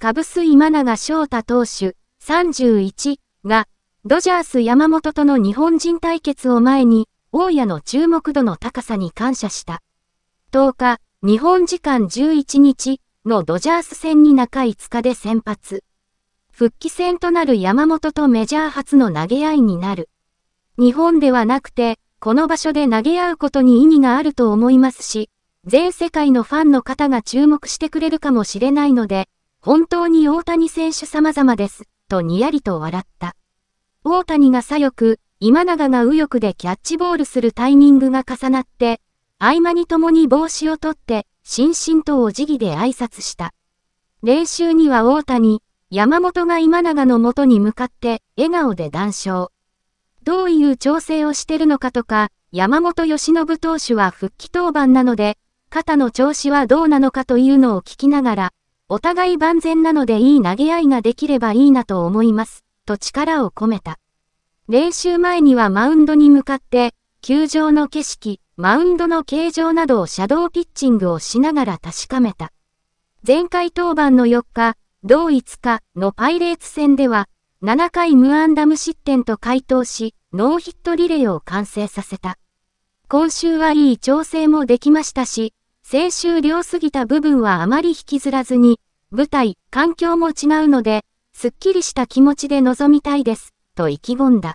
カブス今永翔太投手、31が、ドジャース山本との日本人対決を前に、大谷の注目度の高さに感謝した。10日、日本時間11日のドジャース戦に中5日で先発。復帰戦となる山本とメジャー初の投げ合いになる。日本ではなくて、この場所で投げ合うことに意味があると思いますし、全世界のファンの方が注目してくれるかもしれないので、本当に大谷選手様々です、とにやりと笑った。大谷が左翼、今永が右翼でキャッチボールするタイミングが重なって、合間に共に帽子を取って、しんしんとお辞儀で挨拶した。練習には大谷、山本が今永の元に向かって笑顔で談笑。どういう調整をしてるのかとか、山本由伸投手は復帰登板なので、肩の調子はどうなのかというのを聞きながら、お互い万全なのでいい投げ合いができればいいなと思います、と力を込めた。練習前にはマウンドに向かって、球場の景色、マウンドの形状などをシャドーピッチングをしながら確かめた。前回登板の4日、同5日のパイレーツ戦では、7回無安打無失点と回答し、ノーヒットリレーを完成させた。今週はいい調整もできましたし、先週良すぎた部分はあまり引きずらずに、舞台、環境も違うので、すっきりした気持ちで臨みたいです、と意気込んだ。